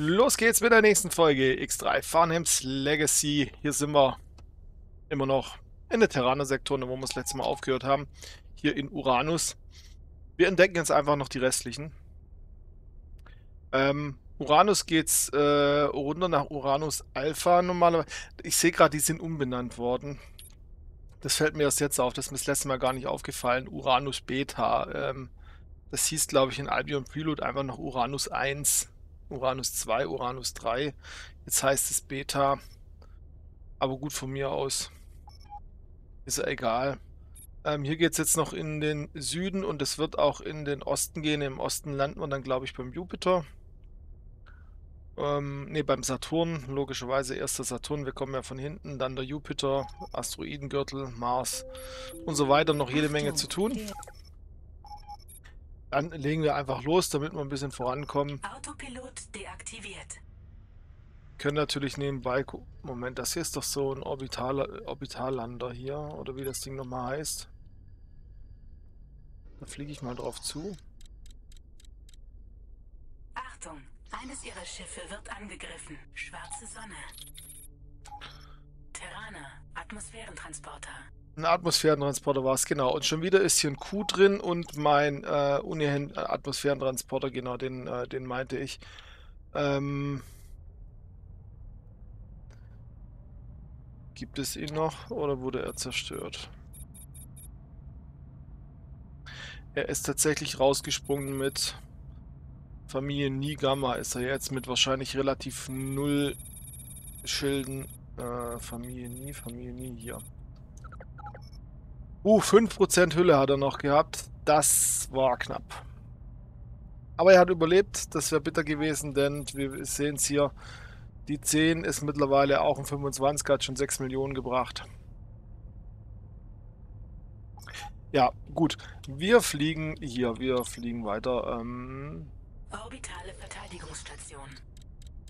Los geht's mit der nächsten Folge X3 Farnhams Legacy. Hier sind wir immer noch in der Terraner-Sektor, wo wir das letzte Mal aufgehört haben. Hier in Uranus. Wir entdecken jetzt einfach noch die restlichen. Ähm, Uranus geht's äh, runter nach Uranus Alpha normalerweise. Ich sehe gerade, die sind umbenannt worden. Das fällt mir erst jetzt auf, das ist mir das letzte Mal gar nicht aufgefallen. Uranus Beta. Ähm, das hieß, glaube ich, in Albion Prelude einfach noch Uranus 1. Uranus 2, Uranus 3. Jetzt heißt es Beta. Aber gut von mir aus. Ist ja egal. Ähm, hier geht es jetzt noch in den Süden und es wird auch in den Osten gehen. Im Osten landen wir dann, glaube ich, beim Jupiter. Ähm, ne, beim Saturn. Logischerweise erst der Saturn. Wir kommen ja von hinten. Dann der Jupiter, Asteroidengürtel, Mars und so weiter. Noch jede Menge zu tun. Dann legen wir einfach los, damit wir ein bisschen vorankommen. Autopilot deaktiviert. Können natürlich nebenbei gucken. Moment, das hier ist doch so ein Orbital Orbitallander hier, oder wie das Ding nochmal heißt. Da fliege ich mal drauf zu. Achtung, eines ihrer Schiffe wird angegriffen. Schwarze Sonne. Terraner, Atmosphärentransporter. Ein Atmosphärentransporter war es, genau. Und schon wieder ist hier ein Q drin und mein äh, Atmosphärentransporter, genau, den, äh, den meinte ich. Ähm, gibt es ihn noch oder wurde er zerstört? Er ist tatsächlich rausgesprungen mit Familie Nigama ist er jetzt mit wahrscheinlich relativ null Schilden. Äh, Familie Nie, Familie Nie hier. Uh, 5% Hülle hat er noch gehabt. Das war knapp. Aber er hat überlebt. Das wäre bitter gewesen, denn wir sehen es hier. Die 10 ist mittlerweile auch ein 25, hat schon 6 Millionen gebracht. Ja, gut. Wir fliegen hier, wir fliegen weiter. Ähm, Orbitale Verteidigungsstation.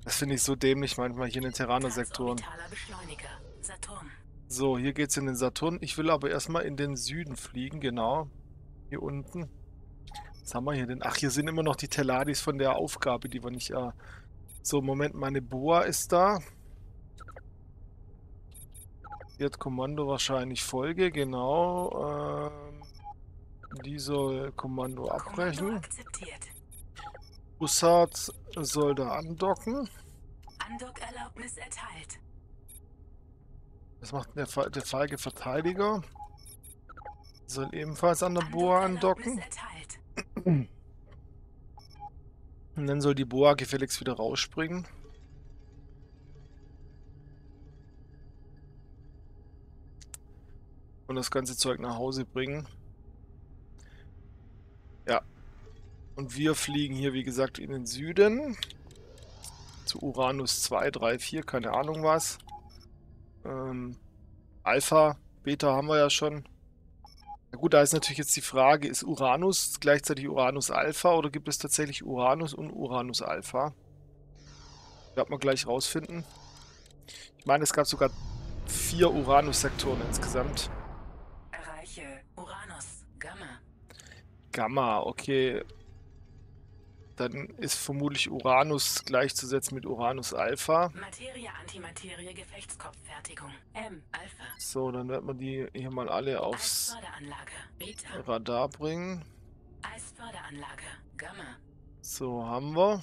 Das finde ich so dämlich manchmal hier in den Terraner-Sektoren. Saturn. So, hier geht es in den Saturn. Ich will aber erstmal in den Süden fliegen, genau. Hier unten. Was haben wir hier denn? Ach, hier sind immer noch die Teladis von der Aufgabe, die wir nicht... Äh... So, Moment, meine Boa ist da. Wird Kommando wahrscheinlich Folge, genau. Ähm, die soll Kommando abbrechen. Akzeptiert. Bussard soll da andocken. Andockerlaubnis erteilt. Das macht der, der feige Verteidiger. Soll ebenfalls an der Boa andocken. Und dann soll die Boa gefälligst wieder rausspringen. Und das ganze Zeug nach Hause bringen. Ja. Und wir fliegen hier, wie gesagt, in den Süden. Zu Uranus 2, 3, 4, keine Ahnung was. Ähm, Alpha, Beta haben wir ja schon. Na gut, da ist natürlich jetzt die Frage, ist Uranus gleichzeitig Uranus Alpha oder gibt es tatsächlich Uranus und Uranus Alpha? Werden wir gleich rausfinden. Ich meine, es gab sogar vier Uranus-Sektoren insgesamt. Erreiche Uranus, Gamma. Gamma, okay dann ist vermutlich Uranus gleichzusetzen mit Uranus Alpha. Materie, Antimaterie, Gefechtskopffertigung. M, Alpha. So, dann wird man die hier mal alle aufs Radar bringen. Eisförderanlage, Gamma. So, haben wir.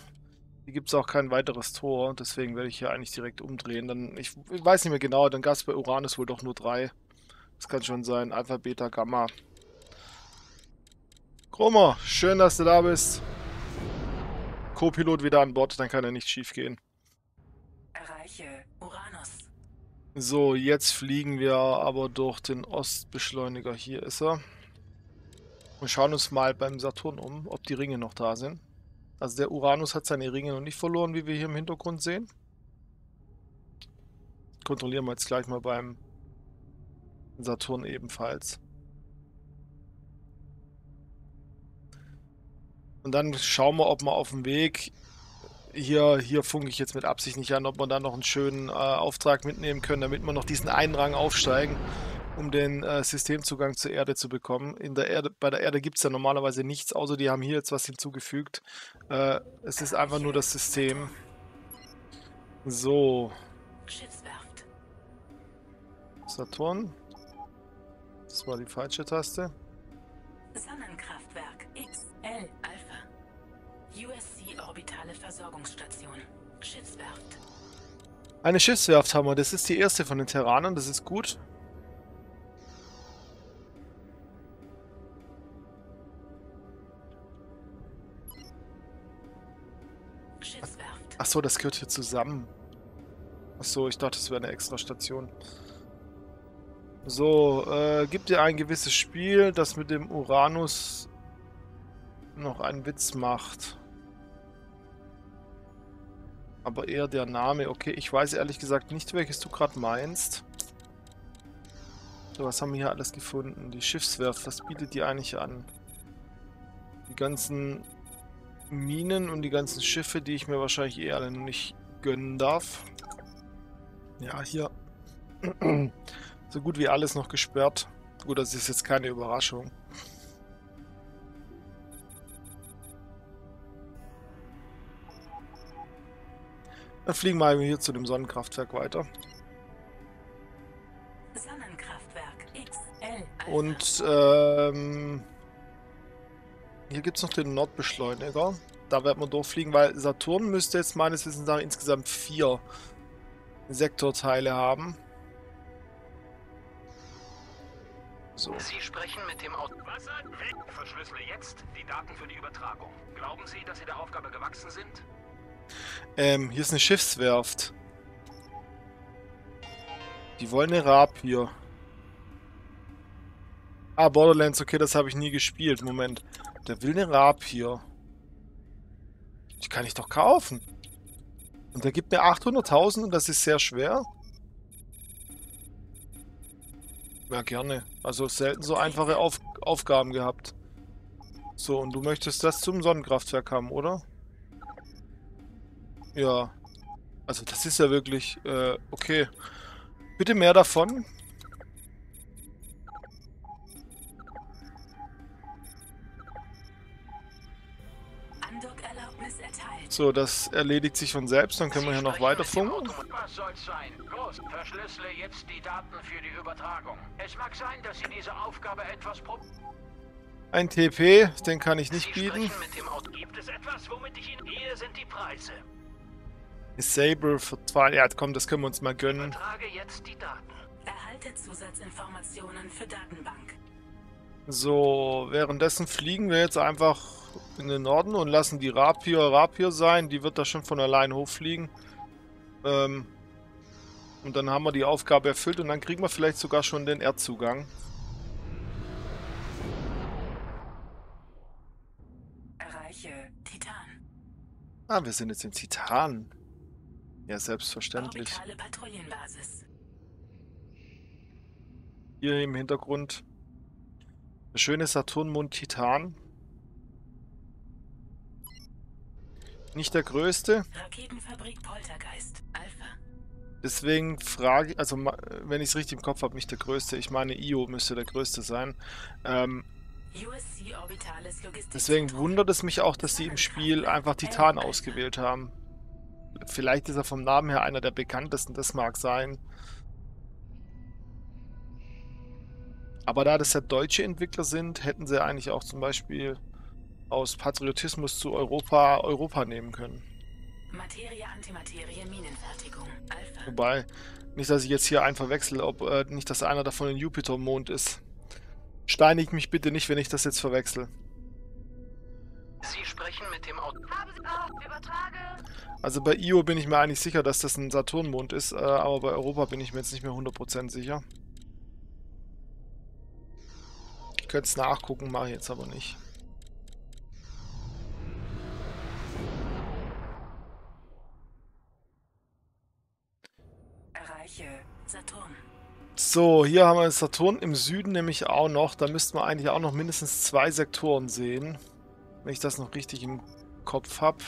Hier gibt es auch kein weiteres Tor, deswegen werde ich hier eigentlich direkt umdrehen. Dann, ich, ich weiß nicht mehr genau, dann gab es bei Uranus wohl doch nur drei. Das kann schon sein. Alpha, Beta, Gamma. Chroma, schön, dass du da bist. Co-Pilot wieder an Bord, dann kann er nicht schief gehen. Erreiche Uranus. So, jetzt fliegen wir aber durch den Ostbeschleuniger. Hier ist er. Und schauen uns mal beim Saturn um, ob die Ringe noch da sind. Also der Uranus hat seine Ringe noch nicht verloren, wie wir hier im Hintergrund sehen. Kontrollieren wir jetzt gleich mal beim Saturn ebenfalls. Und dann schauen wir, ob wir auf dem Weg, hier, hier funke ich jetzt mit Absicht nicht an, ob wir da noch einen schönen äh, Auftrag mitnehmen können, damit wir noch diesen einen Rang aufsteigen, um den äh, Systemzugang zur Erde zu bekommen. In der Erde, bei der Erde gibt es ja normalerweise nichts, außer die haben hier jetzt was hinzugefügt. Äh, es ist einfach nur das System. So. Saturn. Das war die falsche Taste. Alpha. USC Orbitale Versorgungsstation. Schiffswerft. Eine Schiffswerft haben wir. Das ist die erste von den Terranern. Das ist gut. Schiffswerft. Ach so, das gehört hier zusammen. Ach so, ich dachte, es wäre eine extra Station. So, äh, gibt dir ein gewisses Spiel, das mit dem Uranus noch einen Witz macht. Aber eher der Name. Okay, ich weiß ehrlich gesagt nicht, welches du gerade meinst. So, was haben wir hier alles gefunden? Die Schiffswerft, was bietet die eigentlich an? Die ganzen Minen und die ganzen Schiffe, die ich mir wahrscheinlich eher alle nicht gönnen darf. Ja, hier. so gut wie alles noch gesperrt. Gut, das ist jetzt keine Überraschung. Dann fliegen wir hier zu dem Sonnenkraftwerk weiter. Sonnenkraftwerk XL Alpha. Und ähm, hier gibt es noch den Nordbeschleuniger. Da werden wir durchfliegen, weil Saturn müsste jetzt meines Wissens nach insgesamt vier Sektorteile haben. So. Sie sprechen mit dem Auto. Verschlüssele jetzt die Daten für die Übertragung. Glauben Sie, dass Sie der Aufgabe gewachsen sind? Ähm, hier ist eine Schiffswerft. Die wollen eine Rapier. Ah, Borderlands, okay, das habe ich nie gespielt. Moment. Der will eine Rapier. Die kann ich doch kaufen. Und der gibt mir 800.000 und das ist sehr schwer. Ja, gerne. Also selten so einfache Auf Aufgaben gehabt. So, und du möchtest das zum Sonnenkraftwerk haben, oder? Ja. Also das ist ja wirklich, äh, okay. Bitte mehr davon. So, das erledigt sich von selbst. Dann können wir hier noch weiter funken. Was soll's sein? Los, verschlüssele jetzt die Daten für die Übertragung. Es mag sein, dass Sie diese Aufgabe etwas pro... Ein TP, den kann ich nicht bieten. etwas, womit ich Ihnen... Hier sind die Preise. Disable für zwei. Ja, komm, das können wir uns mal gönnen. Jetzt die Daten. Erhalte Zusatzinformationen für Datenbank. So, währenddessen fliegen wir jetzt einfach in den Norden und lassen die Rapier Rapier sein. Die wird da schon von allein hochfliegen. Ähm, und dann haben wir die Aufgabe erfüllt und dann kriegen wir vielleicht sogar schon den Erdzugang. Erreiche Titan. Ah, wir sind jetzt in Titan. Ja, selbstverständlich. Orbitale Patrouillenbasis. Hier im Hintergrund der schöne Saturnmond Titan. Nicht der größte, Raketenfabrik Poltergeist. Alpha. deswegen frage ich, also wenn ich es richtig im Kopf habe, nicht der größte. Ich meine, Io müsste der größte sein. Ähm, USC Orbitales Logistik. deswegen wundert es mich auch, dass sie im Spiel einfach Titan ausgewählt haben. Vielleicht ist er vom Namen her einer der bekanntesten, das mag sein. Aber da das ja deutsche Entwickler sind, hätten sie eigentlich auch zum Beispiel aus Patriotismus zu Europa Europa nehmen können. Materie, Antimaterie, Minenfertigung. Alpha. Wobei, nicht, dass ich jetzt hier einen verwechsel, ob äh, nicht, dass einer davon ein Jupitermond ist. Steinigt mich bitte nicht, wenn ich das jetzt verwechsel. Sie sprechen mit dem Auto. Haben Sie? Also bei Io bin ich mir eigentlich sicher, dass das ein Saturnmond ist, äh, aber bei Europa bin ich mir jetzt nicht mehr 100% sicher. Ich könnte es nachgucken, mache ich jetzt aber nicht. Erreiche Saturn. So, hier haben wir Saturn im Süden nämlich auch noch. Da müssten wir eigentlich auch noch mindestens zwei Sektoren sehen. Wenn ich das noch richtig im Kopf habe.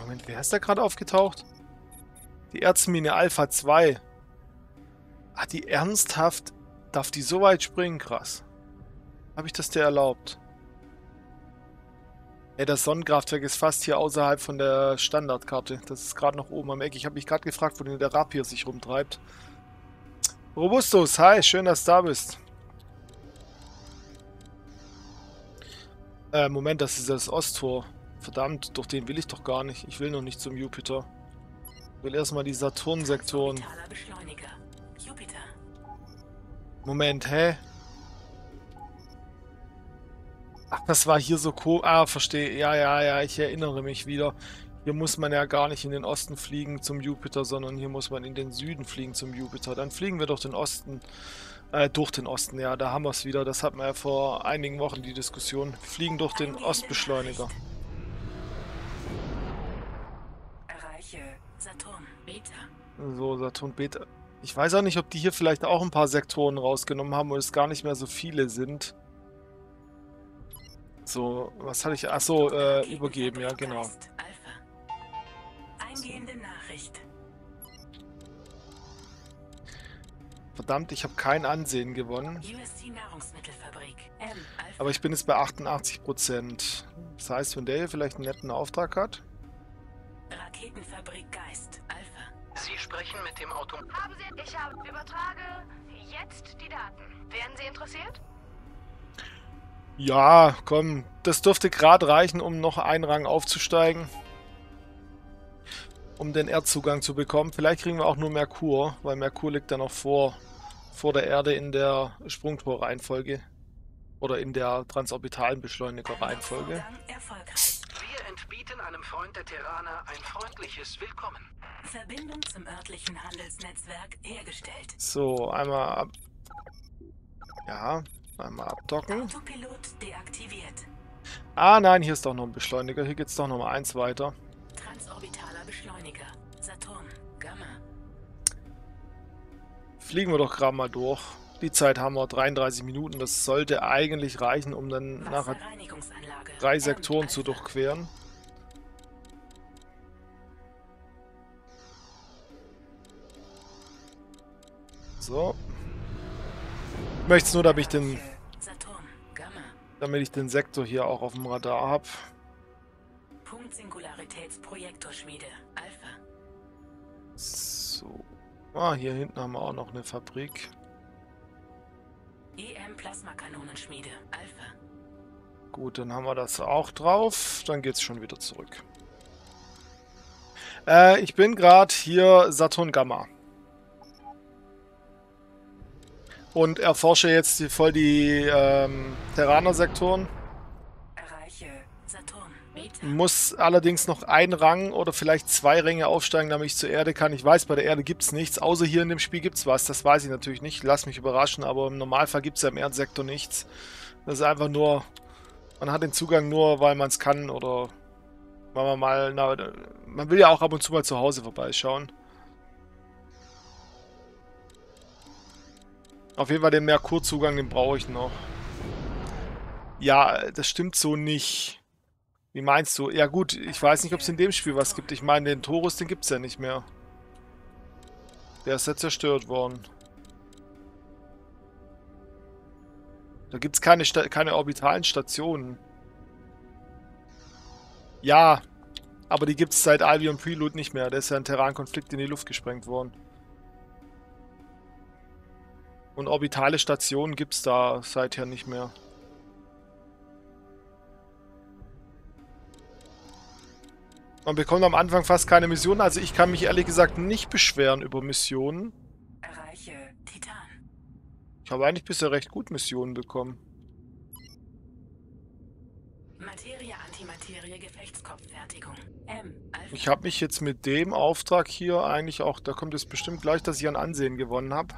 Moment, wer ist da gerade aufgetaucht? Die Erzmine Alpha 2. Ah, die ernsthaft. Darf die so weit springen? Krass. Habe ich das dir erlaubt? Ey, das Sonnenkraftwerk ist fast hier außerhalb von der Standardkarte. Das ist gerade noch oben am Eck. Ich habe mich gerade gefragt, wo denn der Rapier sich rumtreibt. Robustus, hi, schön, dass du da bist. Äh, Moment, das ist das Osttor. Verdammt, durch den will ich doch gar nicht. Ich will noch nicht zum Jupiter. Ich will erstmal die Saturn-Sektoren. Moment, hä? Ach, das war hier so co... Ah, verstehe. Ja, ja, ja, ich erinnere mich wieder. Hier muss man ja gar nicht in den Osten fliegen zum Jupiter, sondern hier muss man in den Süden fliegen zum Jupiter. Dann fliegen wir durch den Osten. Äh, durch den Osten, ja, da haben wir es wieder. Das hatten wir ja vor einigen Wochen die Diskussion. Fliegen durch den Ostbeschleuniger. Erreiche Saturn. Beta. So, Saturn Beta. Ich weiß auch nicht, ob die hier vielleicht auch ein paar Sektoren rausgenommen haben und es gar nicht mehr so viele sind. So, was hatte ich? Achso, äh, übergeben, ja, genau. Eingehende Nachricht. Verdammt, ich habe kein Ansehen gewonnen. Aber ich bin jetzt bei 88%. Das heißt, wenn der hier vielleicht einen netten Auftrag hat. Raketenfabrik Geist. Sie sprechen mit dem Auto... Haben Sie. Ich habe. Übertrage jetzt die Daten. Wären Sie interessiert? Ja, komm, das dürfte gerade reichen, um noch einen Rang aufzusteigen. Um den Erdzugang zu bekommen. Vielleicht kriegen wir auch nur Merkur, weil Merkur liegt dann noch vor, vor der Erde in der Sprungtorreihenfolge. Oder in der transorbitalen Beschleuniger-Reihenfolge. Erfolgreich. Freund der Terraner ein freundliches Willkommen. Verbindung zum örtlichen Handelsnetzwerk hergestellt. So, einmal ab. Ja, einmal abdocken. Autopilot deaktiviert. Ah, nein, hier ist doch noch ein Beschleuniger. Hier geht's doch noch mal eins weiter. Transorbitaler Beschleuniger. Saturn. Gamma. Fliegen wir doch gerade mal durch. Die Zeit haben wir 33 Minuten. Das sollte eigentlich reichen, um dann nachher drei. Sektoren zu durchqueren. So. Ich möchte es nur, damit ich den, damit ich den Sektor hier auch auf dem Radar habe. Punkt Singularitätsprojektorschmiede. Alpha. So. Ah, hier hinten haben wir auch noch eine Fabrik. EM Plasmakanonenschmiede. Alpha. Gut, dann haben wir das auch drauf. Dann geht's schon wieder zurück. Äh, ich bin gerade hier Saturn Gamma. Und erforsche jetzt die, voll die ähm, Terraner-Sektoren. Erreiche Saturn. Beta. Muss allerdings noch ein Rang oder vielleicht zwei Ränge aufsteigen, damit ich zur Erde kann. Ich weiß, bei der Erde gibt es nichts. Außer hier in dem Spiel gibt es was. Das weiß ich natürlich nicht. Lass mich überraschen. Aber im Normalfall gibt es ja im Erdsektor nichts. Das ist einfach nur... Man hat den Zugang nur, weil man es kann oder weil man mal... Na, man will ja auch ab und zu mal zu Hause vorbeischauen. Auf jeden Fall den Merkur-Zugang, den brauche ich noch. Ja, das stimmt so nicht. Wie meinst du? Ja gut, ich weiß nicht, ob es in dem Spiel was gibt. Ich meine, den Torus, den gibt es ja nicht mehr. Der ist ja zerstört worden. Da gibt es keine, keine orbitalen Stationen. Ja, aber die gibt es seit Albion Prelude nicht mehr. Der ist ja ein Terran-Konflikt in die Luft gesprengt worden. Und orbitale Stationen gibt es da seither nicht mehr. Man bekommt am Anfang fast keine Missionen, also ich kann mich ehrlich gesagt nicht beschweren über Missionen. Erreiche Titan. Ich habe eigentlich bisher recht gut Missionen bekommen. Materie, Antimaterie, Gefechtskopffertigung. M. Alpha. Ich habe mich jetzt mit dem Auftrag hier eigentlich auch, da kommt es bestimmt gleich, dass ich an Ansehen gewonnen habe.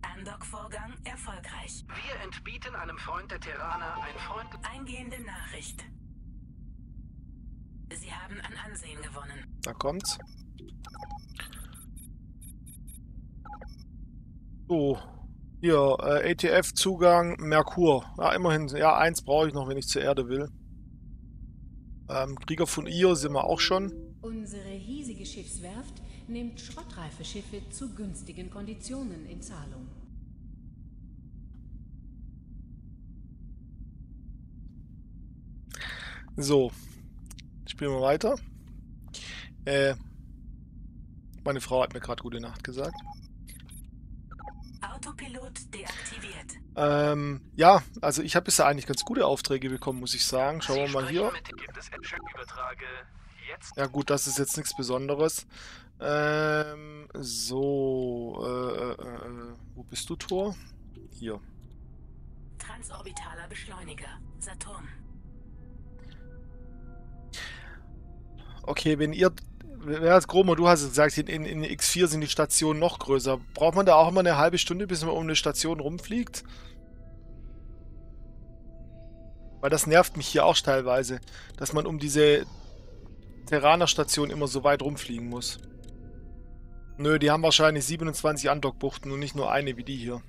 Andock-Vorgang erfolgreich. Wir entbieten einem Freund der Terraner ein Freund... Eingehende Nachricht. Sie haben an Ansehen gewonnen. Da kommt's. So, hier, äh, ATF-Zugang Merkur. Ja, immerhin, ja, eins brauche ich noch, wenn ich zur Erde will. Ähm, Krieger von Io sind wir auch schon. Unsere hiesige Schiffswerft nimmt schrottreife Schiffe zu günstigen Konditionen in Zahlung. So. Spielen wir weiter. Äh, meine Frau hat mir gerade gute Nacht gesagt. Autopilot deaktiviert. Ähm, ja, also ich habe bisher eigentlich ganz gute Aufträge bekommen, muss ich sagen. Schauen wir mal hier. Ja gut, das ist jetzt nichts Besonderes. Ähm, so, äh, äh, äh, wo bist du, Tor? Hier. Transorbitaler Beschleuniger. Saturn. Okay, wenn ihr, wer hat Gromo, du hast es gesagt, in, in, in X4 sind die Stationen noch größer. Braucht man da auch immer eine halbe Stunde, bis man um eine Station rumfliegt? Weil das nervt mich hier auch teilweise, dass man um diese Terraner-Station immer so weit rumfliegen muss. Nö, die haben wahrscheinlich 27 Andockbuchten und nicht nur eine wie die hier.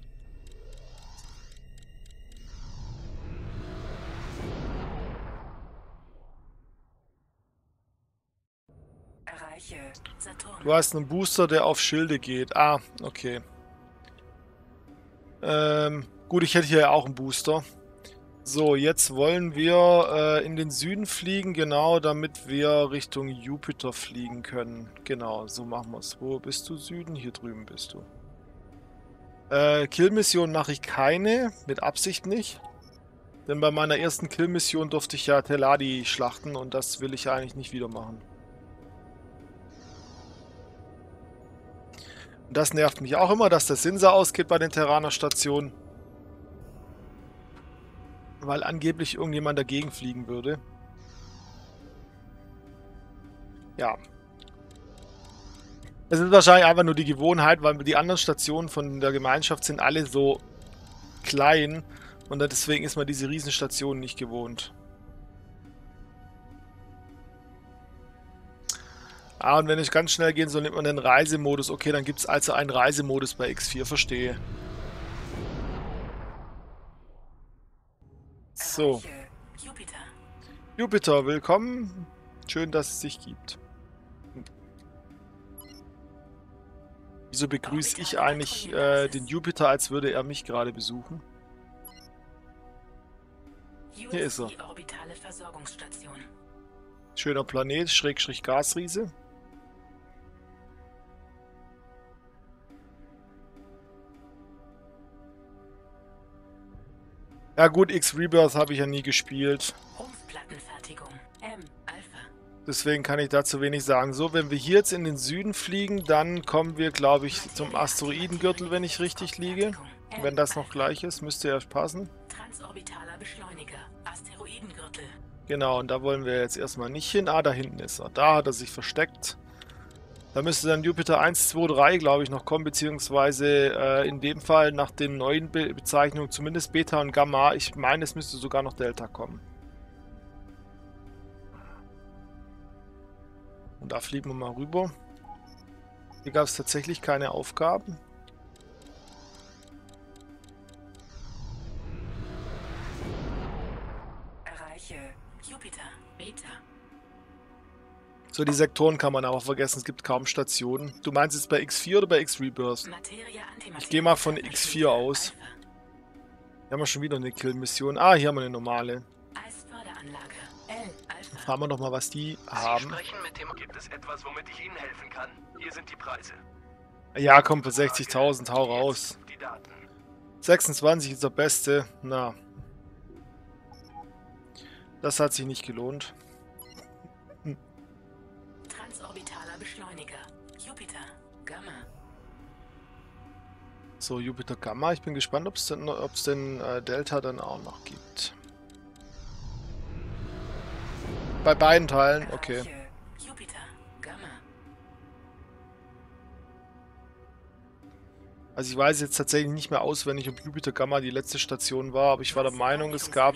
Du hast einen Booster, der auf Schilde geht. Ah, okay. Ähm, gut, ich hätte hier ja auch einen Booster. So, jetzt wollen wir äh, in den Süden fliegen, genau, damit wir Richtung Jupiter fliegen können. Genau, so machen wir es. Wo bist du, Süden? Hier drüben bist du. Äh, Killmission mache ich keine, mit Absicht nicht. Denn bei meiner ersten Killmission durfte ich ja Teladi schlachten und das will ich eigentlich nicht wieder machen. Das nervt mich auch immer, dass der Sinsa ausgeht bei den Terraner-Stationen. Weil angeblich irgendjemand dagegen fliegen würde. Ja. Es ist wahrscheinlich einfach nur die Gewohnheit, weil die anderen Stationen von der Gemeinschaft sind alle so klein. Und deswegen ist man diese Riesenstationen nicht gewohnt. Ah, und wenn ich ganz schnell gehen soll, nimmt man den Reisemodus. Okay, dann gibt es also einen Reisemodus bei X4, verstehe. So. Jupiter. Jupiter, willkommen. Schön, dass es dich gibt. Hm. Wieso begrüße ich eigentlich äh, den Jupiter, als würde er mich gerade besuchen? Hier ist er. Schöner Planet, Schrägstrich Gasriese. Ja gut, X-Rebirth habe ich ja nie gespielt. Rumpfplattenfertigung. M. Alpha. Deswegen kann ich dazu wenig sagen. So, wenn wir hier jetzt in den Süden fliegen, dann kommen wir, glaube ich, zum Asteroidengürtel, wenn ich richtig liege. Wenn das noch gleich ist, müsste ja passen. Transorbitaler Beschleuniger. Asteroidengürtel. Genau, und da wollen wir jetzt erstmal nicht hin. Ah, da hinten ist er. Da hat er sich versteckt. Da müsste dann Jupiter 1, 2, 3, glaube ich, noch kommen, beziehungsweise äh, in dem Fall nach den neuen Be Bezeichnungen zumindest Beta und Gamma. Ich meine, es müsste sogar noch Delta kommen. Und da fliegen wir mal rüber. Hier gab es tatsächlich keine Aufgaben. So, die Sektoren kann man aber vergessen, es gibt kaum Stationen. Du meinst jetzt bei X4 oder bei X-Rebirth? Ich geh mal von X4 aus. Hier haben wir schon wieder eine Kill-Mission. Ah, hier haben wir eine normale. Fragen wir doch mal, was die haben. etwas. Ja, komm, für 60.000, hau raus. Jetzt Die Daten. 26 ist der beste. Na. Das hat sich nicht gelohnt. So, Jupiter Gamma. Ich bin gespannt, ob es denn, ob's denn äh, Delta dann auch noch gibt. Bei beiden Teilen, okay. Also ich weiß jetzt tatsächlich nicht mehr auswendig, ob Jupiter Gamma die letzte Station war, aber ich war der Meinung, es gab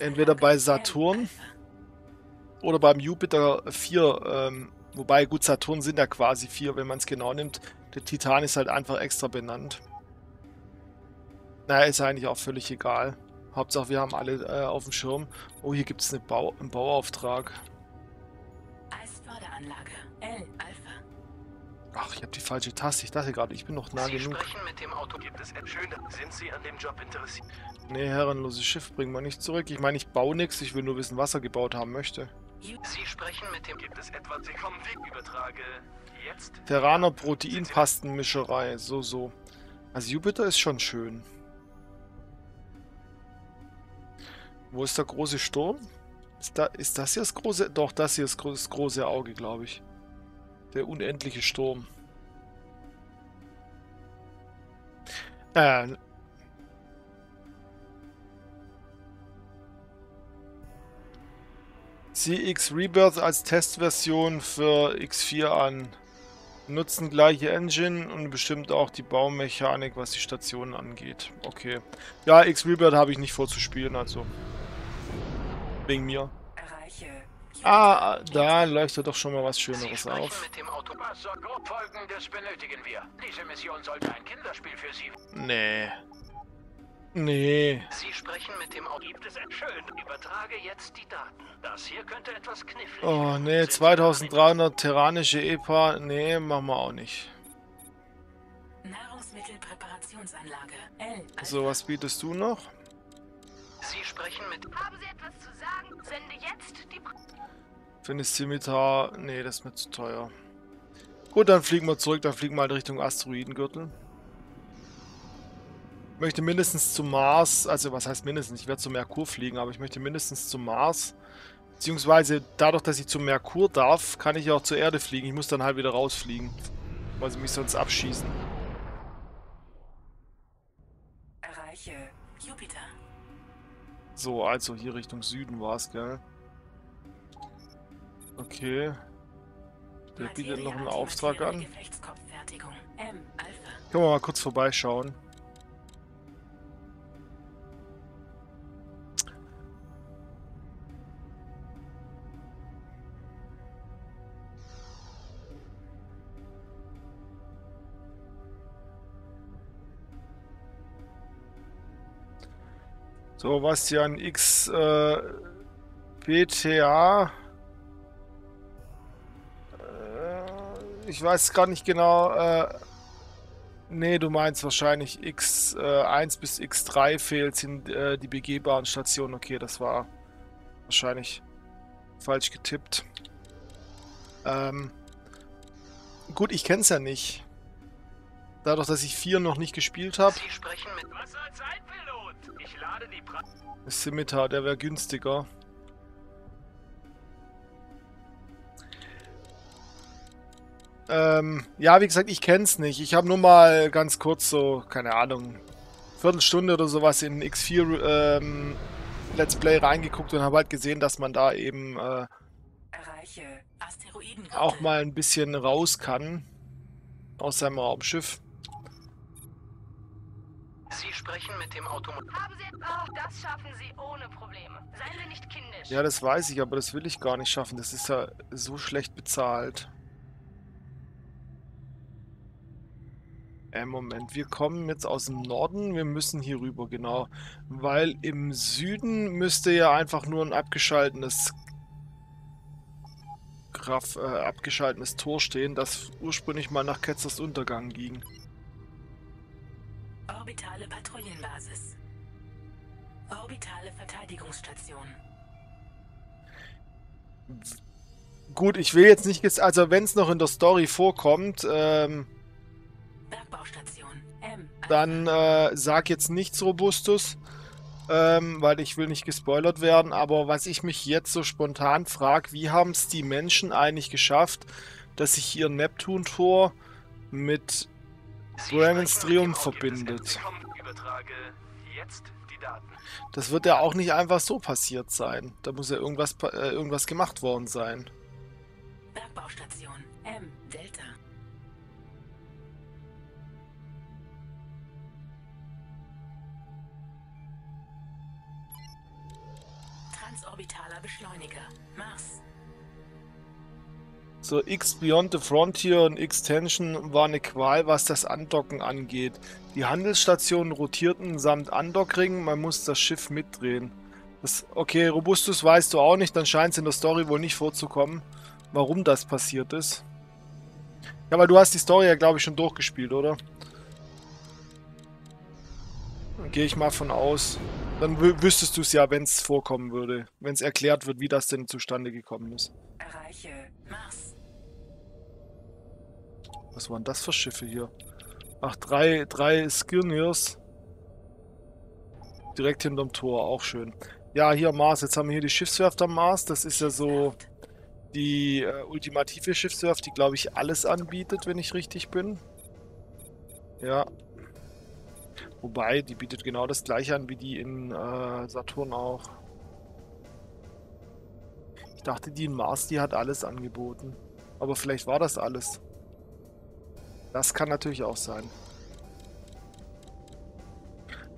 entweder bei. Saturn oder beim Jupiter 4, ähm, wobei gut, Saturn sind ja quasi 4, wenn man es genau nimmt. Der Titan ist halt einfach extra benannt. Naja, ist eigentlich auch völlig egal. Hauptsache, wir haben alle äh, auf dem Schirm. Oh, hier gibt es eine Bau einen Bauauftrag. Eisförderanlage. L. Alpha. Ach, ich habe die falsche Taste. Ich dachte gerade, ich bin noch nah Sie genug. sprechen mit dem Auto. Gibt es schön? Sind Sie an dem Job interessiert? Nee, herrenloses Schiff bringen wir nicht zurück. Ich meine, ich baue nichts. Ich will nur wissen, was er gebaut haben möchte. Sie sprechen mit dem. Gibt es etwas? Sie kommen weg. Terraner Proteinpastenmischerei. So, so. Also Jupiter ist schon schön. Wo ist der große Sturm? Ist, da, ist das hier das große... Doch, das hier ist das große Auge, glaube ich. Der unendliche Sturm. Äh... Sieh X Rebirth als Testversion für X4 an. Nutzen gleiche Engine und bestimmt auch die Baumechanik, was die Stationen angeht. Okay. Ja, X Rebirth habe ich nicht vorzuspielen, also. Wegen mir. Erreiche. Ah, da leuchtet doch schon mal was Schöneres auf. mit dem Auto. Was so grob folgendes benötigen wir. Diese Mission sollte ein Kinderspiel für Sie. Nee. Nee. Sie sprechen mit dem Auto. Gibt es ein schön? Übertrage jetzt die Daten. Das hier könnte etwas knifflig Oh, nee, Sind Sie 2300 terranische EPA. Nee, machen wir auch nicht. Nahrungsmittelpräparationsanlage. L. So, was bietest du noch? Sie sprechen mit. Haben Sie etwas zu sagen? Sende jetzt die... Findest Scimitar. Nee, das ist mir zu teuer. Gut, dann fliegen wir zurück. Dann fliegen wir halt Richtung Asteroidengürtel. Ich möchte mindestens zum Mars. Also, was heißt mindestens? Ich werde zum Merkur fliegen, aber ich möchte mindestens zum Mars. Beziehungsweise, dadurch, dass ich zum Merkur darf, kann ich auch zur Erde fliegen. Ich muss dann halt wieder rausfliegen. Weil sie mich sonst abschießen. Erreiche. Jupiter. So, also hier Richtung Süden war es, gell? Okay. Der bietet noch einen Auftrag an. Können wir mal kurz vorbeischauen. So, Bastian X äh, PTA. Äh, ich weiß gerade nicht genau. Äh, Nee, du meinst wahrscheinlich X1 bis X3 fehlt sind äh, die begehbaren Stationen. Okay, das war wahrscheinlich falsch getippt. Ähm, gut, ich kenn's ja nicht. Dadurch, dass ich 4 noch nicht gespielt habe, Sie sprechen mit. Was als ein Pilot? Ich lade die. Pra Scimitar, der wäre günstiger. Ähm, ja, wie gesagt, ich kenn's nicht. Ich habe nur mal ganz kurz so, keine Ahnung, Viertelstunde oder sowas in X4 ähm, Let's Play reingeguckt und habe halt gesehen, dass man da eben äh, auch mal ein bisschen raus kann aus seinem Raumschiff. Sie sprechen mit dem Auto. Haben Sie... Oh, das schaffen Sie ohne Probleme. Seien Sie nicht kindisch. Ja, das weiß ich, aber das will ich gar nicht schaffen. Das ist ja so schlecht bezahlt. Äh, Moment, wir kommen jetzt aus dem Norden, wir müssen hier rüber, genau. Weil im Süden müsste ja einfach nur ein abgeschaltetes Kraft, äh, abgeschaltetes Tor stehen, das ursprünglich mal nach Ketzers Untergang ging. Orbitale Patrouillenbasis. Orbitale Verteidigungsstation. Gut, ich will jetzt nicht, also wenn es noch in der Story vorkommt, ähm, dann äh, sag jetzt nichts Robustus, ähm, weil ich will nicht gespoilert werden. Aber was ich mich jetzt so spontan frage, wie haben es die Menschen eigentlich geschafft, dass sich ihr Neptun-Tor mit Dem Triumph verbindet. etwas- Sie kommen. Übertrage jetzt die Daten. Das wird ja auch nicht einfach so passiert sein. Da muss ja irgendwas, pa- äh, irgendwas gemacht worden sein. Bergbaustation. M. Delta. Transorbitaler Beschleuniger. So, X Beyond the Frontier und Extension war eine Qual, was das Andocken angeht. Die Handelsstationen rotierten samt Andockring, man muss das Schiff mitdrehen. Das, okay, Robustus weißt du auch nicht, dann scheint es in der Story wohl nicht vorzukommen, warum das passiert ist. Ja, weil du hast die Story ja, glaube ich, schon durchgespielt, oder? Gehe ich mal von aus. Dann wü wüsstest du es ja, wenn es vorkommen würde. Wenn es erklärt wird, wie das denn zustande gekommen ist. Erreiche Mars. Was waren das für Schiffe hier? Ach, drei, drei Skirniers. Direkt hinterm Tor, auch schön. Ja, hier Mars. Jetzt haben wir hier die Schiffswerft am Mars. Das ist ja so die äh, ultimative Schiffswerft, die, glaube ich, alles anbietet, wenn ich richtig bin. Ja. Wobei, die bietet genau das gleiche an wie die in äh, Saturn auch. Ich dachte, die in Mars, die hat alles angeboten. Aber vielleicht war das alles. Das kann natürlich auch sein.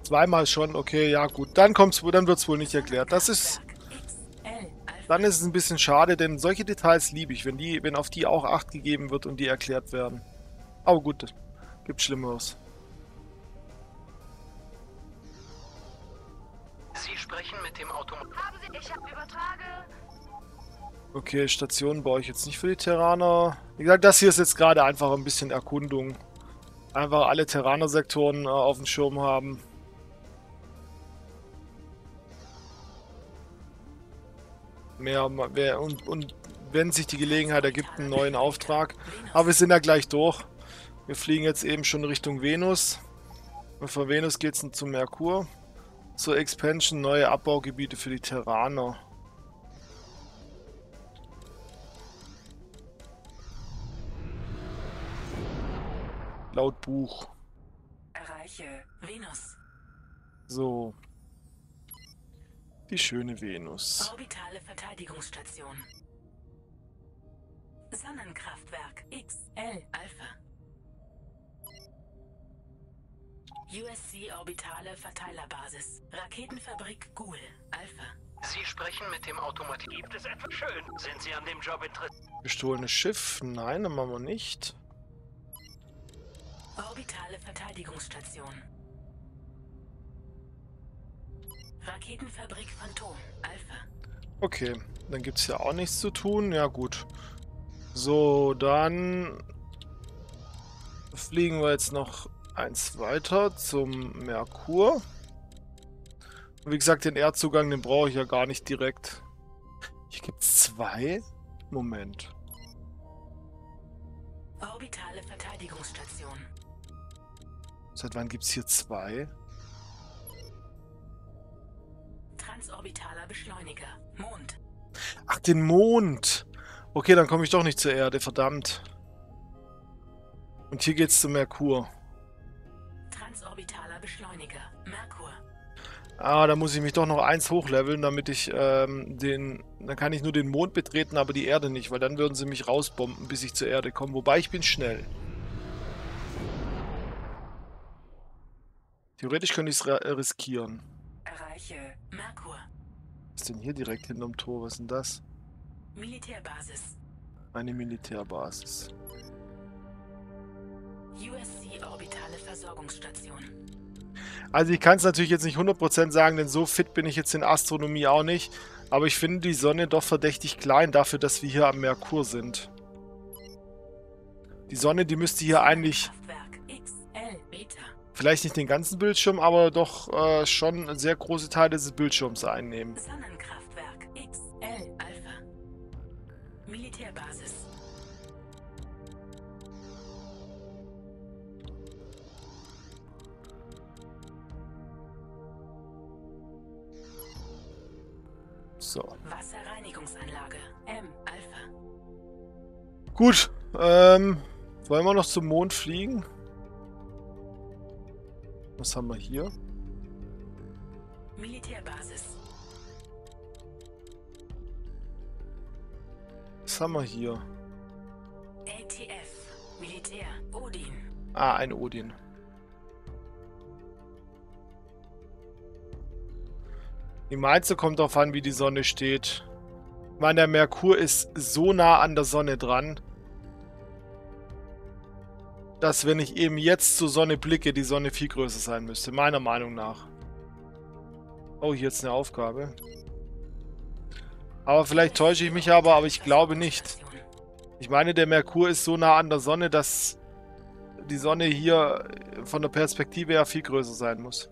Zweimal schon, okay, ja gut. Dann kommt's, dann wird's wohl nicht erklärt. Das ist, dann ist es ein bisschen schade, denn solche Details liebe ich, wenn die, wenn auf die auch Acht gegeben wird und die erklärt werden. Aber gut, gibt Schlimmeres. Sie sprechen mit dem Automat. Haben Sie... Ich hab übertrage... Okay, Stationen baue ich jetzt nicht für die Terraner. Wie gesagt, das hier ist jetzt gerade einfach ein bisschen Erkundung. Einfach alle Terraner-Sektoren äh, auf dem Schirm haben. Mehr, wer, und, und wenn sich die Gelegenheit ergibt, einen neuen Auftrag. Aber wir sind ja gleich durch. Wir fliegen jetzt eben schon Richtung Venus. Und von Venus geht es zum Merkur. Zur Expansion, neue Abbaugebiete für die Terraner. Laut Buch. Erreiche Venus. So. Die schöne Venus. Orbitale Verteidigungsstation. Sonnenkraftwerk XL Alpha. USC Orbitale Verteilerbasis. Raketenfabrik Ghoul Alpha. Sie sprechen mit dem Automat. Gibt es etwas schön? Sind Sie an dem Job interessiert? Gestohlenes Schiff? Nein, machen wir nicht. Orbitale Verteidigungsstation. Raketenfabrik Phantom Alpha. Okay, dann gibt es ja auch nichts zu tun. Ja, gut. So, dann fliegen wir jetzt noch eins weiter zum Merkur. Und wie gesagt, den Erdzugang, den brauche ich ja gar nicht direkt. Hier gibt es zwei. Moment. Orbitale Verteidigungsstation. Seit wann gibt es hier zwei? Transorbitaler Beschleuniger. Mond. Ach, den Mond. Okay, dann komme ich doch nicht zur Erde, verdammt. Und hier geht's zum Merkur. Transorbitaler Beschleuniger. Merkur. Ah, da muss ich mich doch noch eins hochleveln, damit ich ähm, den... Dann kann ich nur den Mond betreten, aber die Erde nicht, weil dann würden sie mich rausbomben, bis ich zur Erde komme. Wobei, ich bin schnell. Theoretisch könnte ich es riskieren. Erreiche Merkur. Was ist denn hier direkt hinterm Tor? Was ist denn das? Militärbasis. Eine Militärbasis. USC Orbitale Versorgungsstation. Also ich kann es natürlich jetzt nicht 100% sagen, denn so fit bin ich jetzt in Astronomie auch nicht. Aber ich finde die Sonne doch verdächtig klein dafür, dass wir hier am Merkur sind. Die Sonne, die müsste hier eigentlich. Vielleicht nicht den ganzen Bildschirm, aber doch äh, schon sehr große Teil dieses Bildschirms einnehmen. Sonnenkraftwerk XL Alpha. Militärbasis. So. Wasserreinigungsanlage. M Alpha. Gut, ähm, wollen wir noch zum Mond fliegen? Was haben wir hier? Militärbasis. Was haben wir hier? ATF. Militär. Odin. Ah, ein Odin. Die Meinze kommt darauf an, wie die Sonne steht. Ich meine, der Merkur ist so nah an der Sonne dran, dass wenn ich eben jetzt zur Sonne blicke, die Sonne viel größer sein müsste. Meiner Meinung nach. Oh, hier ist eine Aufgabe. Aber vielleicht täusche ich mich aber, aber ich glaube nicht. Ich meine, der Merkur ist so nah an der Sonne, dass die Sonne hier von der Perspektive her viel größer sein muss.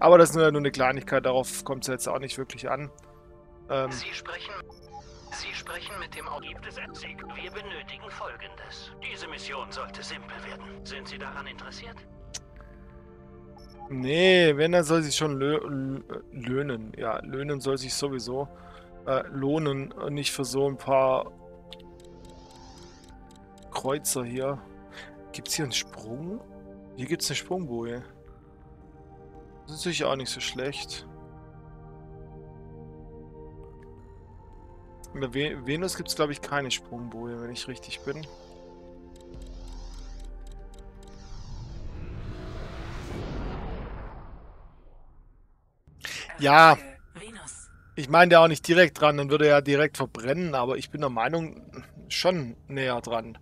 Aber das ist nur, nur eine Kleinigkeit, darauf kommt es jetzt auch nicht wirklich an. Ähm, Sie sprechen. Sie sprechen mit dem Gibt es Sieg? Wir benötigen Folgendes. Diese Mission sollte simpel werden. Sind Sie daran interessiert? nee, wenn, dann soll sich schon lö lö- löhnen. Ja, löhnen soll sich sowieso äh, lohnen und nicht für so ein paar Kreuzer hier. Gibt es hier einen Sprung? Hier gibt es eine Sprungboje. Das ist natürlich auch nicht so schlecht. In der Ve Venus gibt es, glaube ich, keine Sprungboje, wenn ich richtig bin. Ja. Ich meine ja auch nicht direkt dran, dann würde er ja direkt verbrennen, aber ich bin der Meinung, schon näher dran.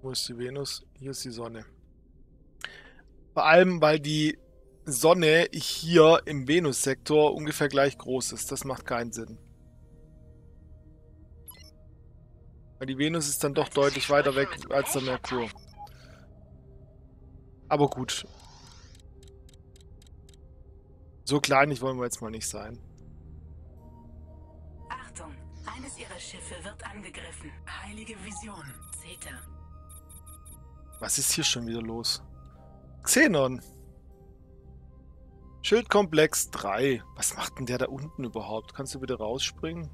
Wo ist die Venus? Hier ist die Sonne. Vor allem, weil die Sonne hier im Venussektor ungefähr gleich groß ist. Das macht keinen Sinn. Weil die Venus ist dann doch deutlich weiter weg als der Merkur. Aber gut. So kleinig wollen wir jetzt mal nicht sein. Achtung, eines ihrer Schiffe wird angegriffen. Heilige Vision. Zeta. Was ist hier schon wieder los? Xenon. Schildkomplex 3. Was macht denn der da unten überhaupt? Kannst du bitte rausspringen?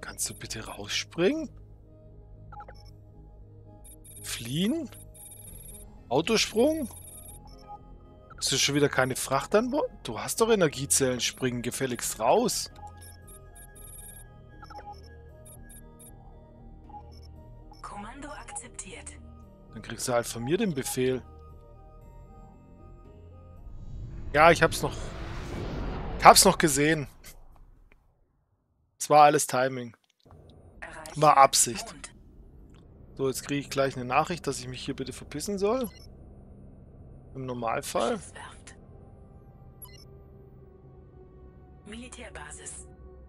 Kannst du bitte rausspringen? Fliehen? Autosprung? Ist das schon wieder keine Fracht an Bord? Du hast doch Energiezellen, springen gefälligst raus. Kriegst du halt von mir den Befehl. Ja, ich hab's noch. Ich hab's noch gesehen. Es war alles Timing. War Absicht. So, jetzt kriege ich gleich eine Nachricht, dass ich mich hier bitte verpissen soll. Im Normalfall.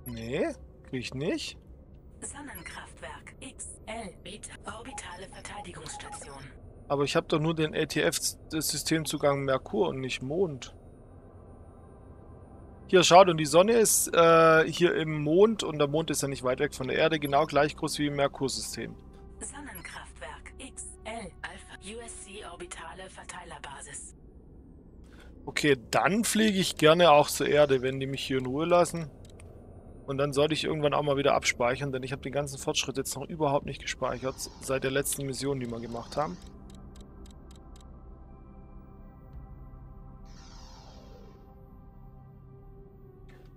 Nee, kriege ich nicht. Sonnenkraftwerk. XL. Beta. Orbitale Verteidigungsstation. Aber ich habe doch nur den ATF-Systemzugang Merkur und nicht Mond. Hier, schaut, und die Sonne ist äh, hier im Mond und der Mond ist ja nicht weit weg von der Erde, genau gleich groß wie im Merkursystem. Sonnenkraftwerk. XL. Alpha. USC Orbitale Verteilerbasis. Okay, dann fliege ich gerne auch zur Erde, wenn die mich hier in Ruhe lassen. Und dann sollte ich irgendwann auch mal wieder abspeichern, denn ich habe den ganzen Fortschritt jetzt noch überhaupt nicht gespeichert, seit der letzten Mission, die wir gemacht haben.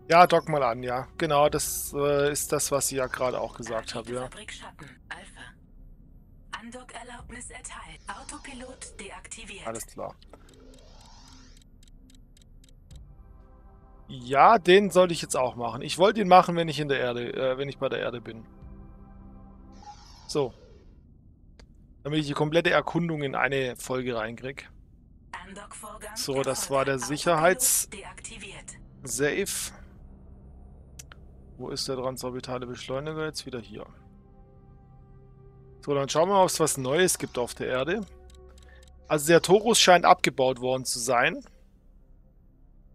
Ja, dock mal an, ja. Genau, das äh, ist das, was ich ja gerade auch gesagt habe, ja. Fabrik Schatten. Alpha. Andock-Erlaubnis erteilt. Autopilot deaktiviert. Alles klar. Ja, den sollte ich jetzt auch machen. Ich wollte ihn machen, wenn ich in der Erde, äh, wenn ich bei der Erde bin. So. Damit ich die komplette Erkundung in eine Folge reinkrieg. Andock-Vorgang So, das war der. Sicherheits-. Safe. Wo ist der transorbitale Beschleuniger jetzt? Wieder hier. So, dann schauen wir mal, ob es was Neues gibt auf der Erde. Also der Torus scheint abgebaut worden zu sein.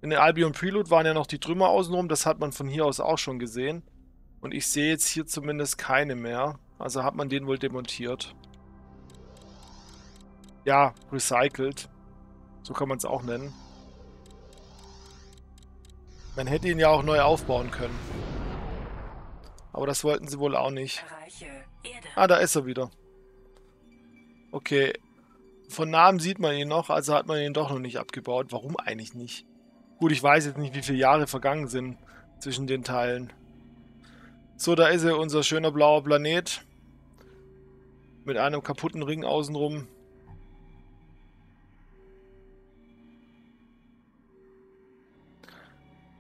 In der Albion Prelude waren ja noch die Trümmer außenrum. Das hat man von hier aus auch schon gesehen. Und ich sehe jetzt hier zumindest keine mehr. Also hat man den wohl demontiert. Ja, recycelt. So kann man es auch nennen. Man hätte ihn ja auch neu aufbauen können. Aber das wollten sie wohl auch nicht. Ah, da ist er wieder. Okay. Von Namen sieht man ihn noch, also hat man ihn doch noch nicht abgebaut. Warum eigentlich nicht? Gut, ich weiß jetzt nicht, wie viele Jahre vergangen sind zwischen den Teilen. So, da ist er, unser schöner blauer Planet. Mit einem kaputten Ring außenrum.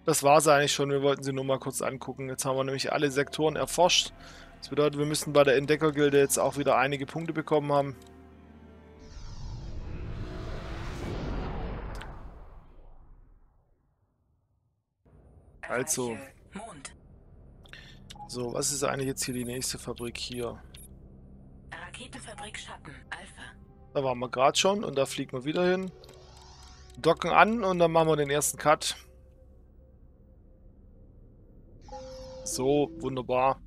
Das war es eigentlich schon. Wir wollten sie nur mal kurz angucken. Jetzt haben wir nämlich alle Sektoren erforscht. Das bedeutet, wir müssen bei der Entdeckergilde jetzt auch wieder einige Punkte bekommen haben. Also. So, was ist eigentlich jetzt hier die nächste Fabrik hier? Raketenfabrik Schatten. Alpha. Da waren wir gerade schon und da fliegen wir wieder hin. Docken an und dann machen wir den ersten Cut. So, wunderbar.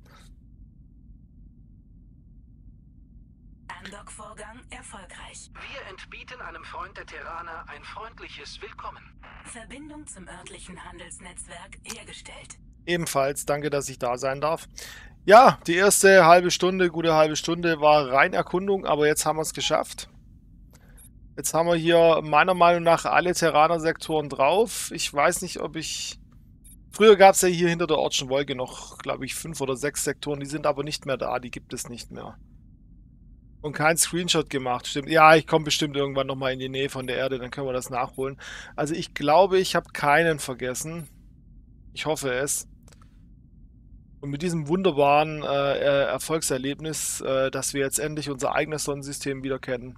Andock-Vorgang erfolgreich. Wir entbieten einem Freund der Terraner ein freundliches Willkommen. Verbindung zum örtlichen Handelsnetzwerk hergestellt. Ebenfalls, danke, dass ich da sein darf. Ja, die erste halbe Stunde, gute halbe Stunde war rein Erkundung, aber jetzt haben wir es geschafft. Jetzt haben wir hier meiner Meinung nach alle Terraner-Sektoren drauf. Ich weiß nicht, ob ich... Früher gab es ja hier hinter der Ortschen Wolke noch, glaube ich, fünf oder sechs Sektoren. Die sind aber nicht mehr da, die gibt es nicht mehr. Und kein Screenshot gemacht, stimmt. Ja, ich komme bestimmt irgendwann nochmal in die Nähe von der Erde, dann können wir das nachholen. Also ich glaube, ich habe keinen vergessen. Ich hoffe es. Und mit diesem wunderbaren äh, Erfolgserlebnis, äh, dass wir jetzt endlich unser eigenes Sonnensystem wieder kennen,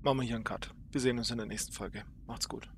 machen wir hier einen Cut. Wir sehen uns in der nächsten Folge. Macht's gut.